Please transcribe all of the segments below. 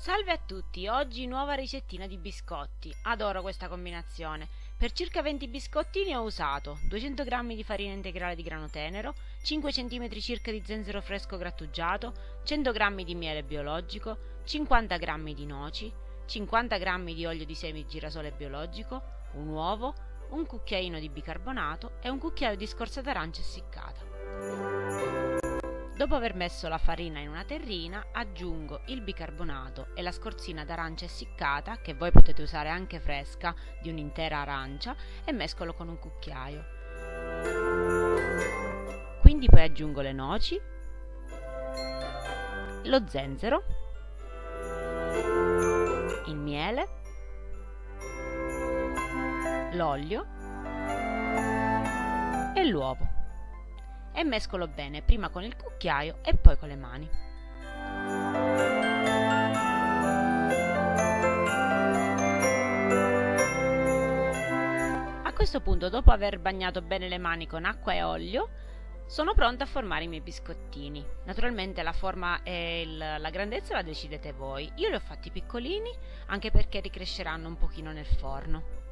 Salve a tutti, oggi nuova ricettina di biscotti. Adoro questa combinazione. Per circa 20 biscottini ho usato 200 g di farina integrale di grano tenero, 5 cm circa di zenzero fresco grattugiato, 100 g di miele biologico, 50 g di noci, 50 g di olio di semi girasole biologico, un uovo, un cucchiaino di bicarbonato e un cucchiaio di scorza d'arancia essiccata. Dopo aver messo la farina in una terrina, aggiungo il bicarbonato e la scorzina d'arancia essiccata, che voi potete usare anche fresca, di un'intera arancia, e mescolo con un cucchiaio. Quindi poi aggiungo le noci, lo zenzero, il miele, l'olio e l'uovo e mescolo bene prima con il cucchiaio e poi con le mani. A questo punto, dopo aver bagnato bene le mani con acqua e olio, sono pronta a formare i miei biscottini. Naturalmente la forma e il, la grandezza la decidete voi. Io li ho fatti piccolini anche perché ricresceranno un pochino nel forno.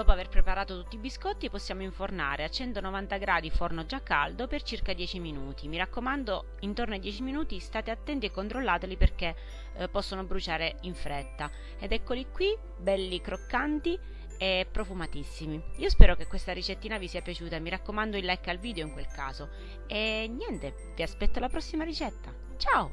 Dopo aver preparato tutti i biscotti possiamo infornare a 190 gradi forno già caldo per circa 10 minuti. Mi raccomando, intorno ai 10 minuti state attenti e controllateli perché eh, possono bruciare in fretta. Ed eccoli qui, belli croccanti e profumatissimi. Io spero che questa ricettina vi sia piaciuta, mi raccomando il like al video in quel caso. E niente, vi aspetto alla prossima ricetta. Ciao!